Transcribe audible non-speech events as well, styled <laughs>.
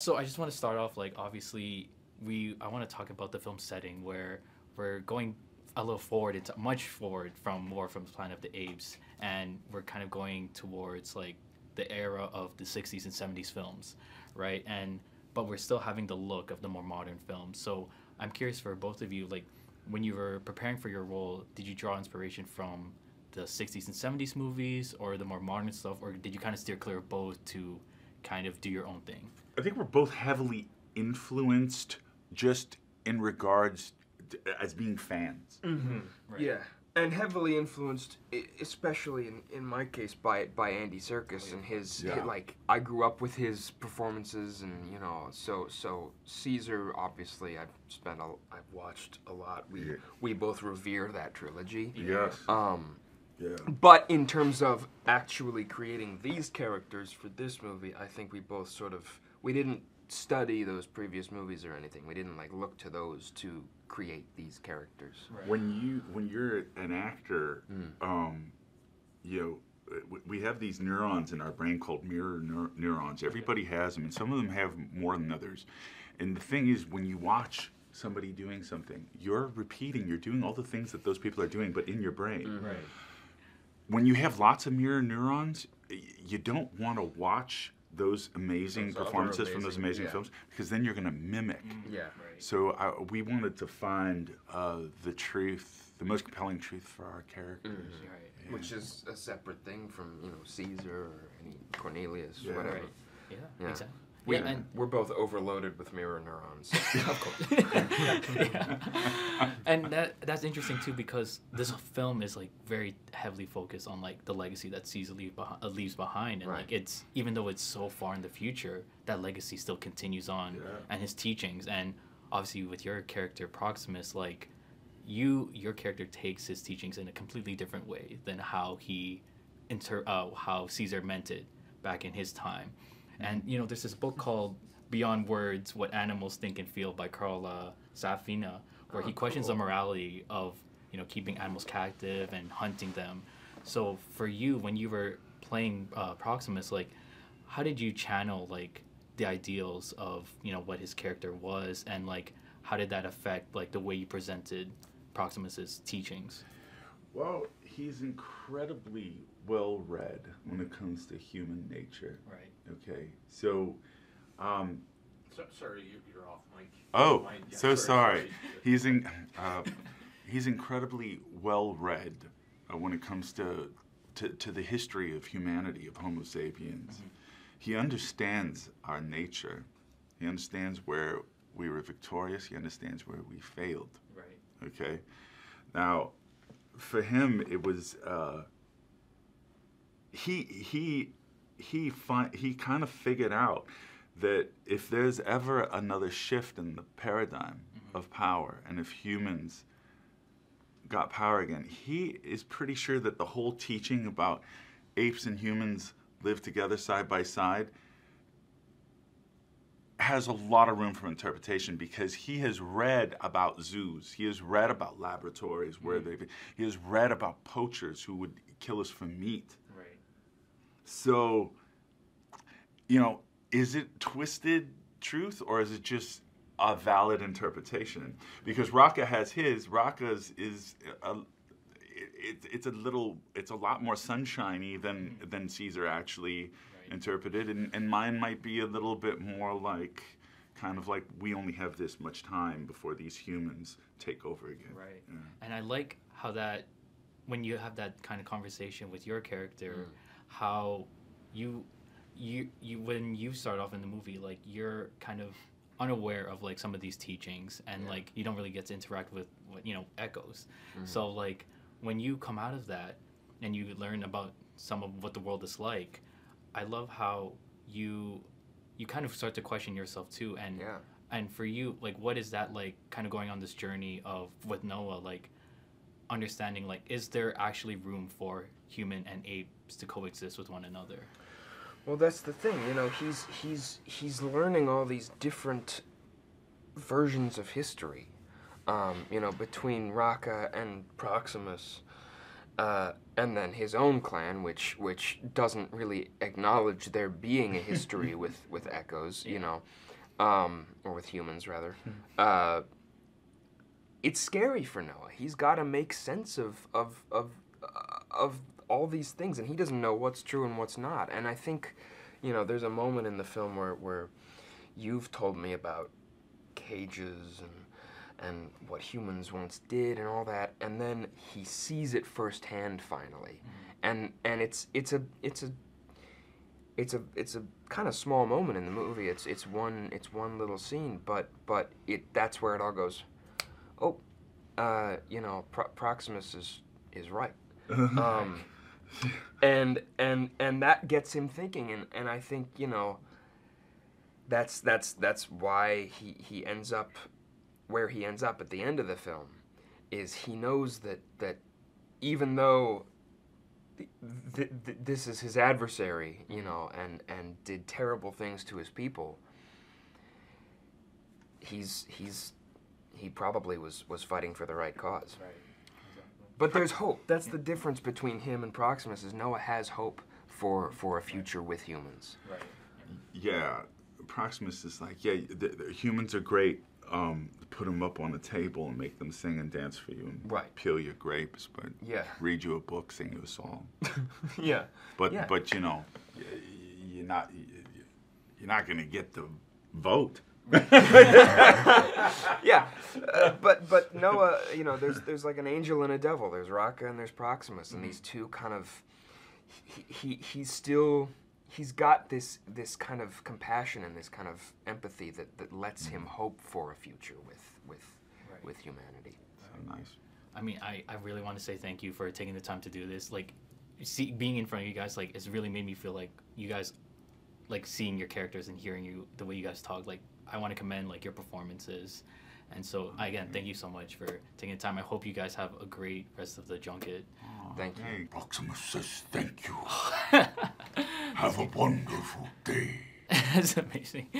So I just want to start off like obviously we I want to talk about the film setting where we're going a little forward into much forward from more from Planet of the Apes and we're kind of going towards like the era of the 60s and 70s films, right? And but we're still having the look of the more modern films. So I'm curious for both of you like when you were preparing for your role, did you draw inspiration from the 60s and 70s movies or the more modern stuff or did you kind of steer clear of both to kind of do your own thing? I think we're both heavily influenced just in regards to, as being fans. Mm-hmm. Right. Yeah, and heavily influenced, especially in, in my case, by by Andy Serkis and his, Yeah. hi- like I grew up with his performances, and you know, so so Caesar. Obviously, I've spent a, I've watched a lot. We Yeah. we both revere that trilogy. Yes. Um, Yeah. but in terms of actually creating these characters for this movie, I think we both sort of we didn't study those previous movies or anything. We didn't like look to those to create these characters. Right. When you when you're an actor, Mm. um, you know, we have these neurons in our brain called mirror neur- neurons. Everybody has them, and some of them have more than others. And the thing is, when you watch somebody doing something, you're repeating, you're doing all the things that those people are doing, but in your brain. Right. When you have lots of mirror neurons, you don't want to watch those amazing Those other performances from those amazing- amazing yeah. films because then you're going to mimic. Yeah. Right. So uh, we wanted to find uh, the truth, the most compelling truth for our characters. Right. Yeah. Which is a separate thing from you know Caesar or any Cornelius, Yeah. whatever. Right. Yeah, Yeah. exactly. We, yeah, and we're both overloaded with mirror neurons. <laughs> of course. <laughs> yeah. And that that's interesting too because this film is like very heavily focused on like the legacy that Caesar leave behi- uh, leaves behind, and Right. like it's even though it's so far in the future, that legacy still continues on, Yeah. and his teachings, and obviously with your character Proximus, like you your character takes his teachings in a completely different way than how he inter uh, how Caesar meant it back in his time. And you know, there's this book called Beyond Words: What Animals Think and Feel by Carl uh, Safina, where he Oh, questions cool. the morality of you know keeping animals captive and hunting them. So for you, when you were playing uh, Proximus, like, how did you channel like the ideals of you know what his character was, and like how did that affect like the way you presented Proximus's teachings? Well, he's incredibly well read when it comes to human nature. Right. Okay, so. Um, So, sorry, you, you're off mic. Oh, yeah, so sorry. He's in, uh, he's incredibly well read uh, when it comes to, to to the history of humanity of Homo sapiens. He understands our nature. He understands where we were victorious. He understands where we failed. Right. Okay, now for him it was uh, he he he fi- he kind of figured out that if there's ever another shift in the paradigm mm-hmm. of power and if humans got power again he is pretty sure that the whole teaching about apes and humans live together side by side has a lot of room for interpretation because he has read about zoos. He has read about laboratories where mm-hmm. they he has read about poachers who would kill us for meat. Right. So, you know, is it twisted truth or is it just a valid interpretation? Because Raka has his. Raka's is a, it, it's a little, it's a lot more sunshiny than than Caesar actually Right. interpreted, and, and mine might be a little bit more like, kind of like we only have this much time before these humans take over again. Right. Yeah. And I like how that when you have that kind of conversation with your character, mm. How you you you when you start off in the movie, like you're kind of unaware of like some of these teachings and Yeah. like you don't really get to interact with you know echoes. Mm-hmm. So like when you come out of that and you learn about some of what the world is like, I love how you you kind of start to question yourself too and Yeah. and for you like what is that like kind of going on this journey of with noah like understanding like is there actually room for human and apes to coexist with one another Well, that's the thing, you know. He's he's he's learning all these different versions of history, um, you know, between Raka and Proximus, uh, and then his own clan, which which doesn't really acknowledge there being a history <laughs> with with Echoes, you know. um, or with humans rather. uh, it's scary for Noah. He's got to make sense of of of uh, of all these things, and he doesn't know what's true and what's not. And I think, you know, there's a moment in the film where where you've told me about cages and and what humans once did and all that, and then he sees it firsthand finally, and and it's it's a it's a it's a it's a kind of small moment in the movie. It's it's one it's one little scene, but but it that's where it all goes. Oh, uh, you know, Pro- Proximus is is right, <laughs> um, and and and that gets him thinking, and and I think you know. That's that's that's why he he ends up where he ends up at the end of the film, is he knows that that even though th- th- th- this is his adversary, you know, and and did terrible things to his people. He's he's he probably was was fighting for the right cause. Right. But there's hope. That's the difference between him and Proximus. Is Noah has hope for for a future with humans. Right. Yeah, Proximus is like, yeah, the, the humans are great. Um, put them up on a table and make them sing and dance for you and Right. peel your grapes, but Yeah. read you a book, sing you a song. <laughs> yeah. But Yeah. but you know, y- y- you're not y- y- you're not gonna get the vote. <laughs> yeah, uh, but but Noah, you know, there's there's like an angel and a devil. There's Raka and there's Proximus, and these two kind of he, he he's still he's got this this kind of compassion and this kind of empathy that, that lets him hope for a future with with Right. with humanity. So nice. I mean, I, I really want to say thank you for taking the time to do this. Like, see, being in front of you guys, like, it's really made me feel like you guys, like, seeing your characters and hearing you, the way you guys talk, like, I want to commend, like, your performances. And so, mm-hmm. again, thank you so much for taking the time. I hope you guys have a great rest of the junket. Aw, Thank you. hey. Proximus says thank you. <laughs> Have a wonderful day. <laughs> That's amazing. <laughs>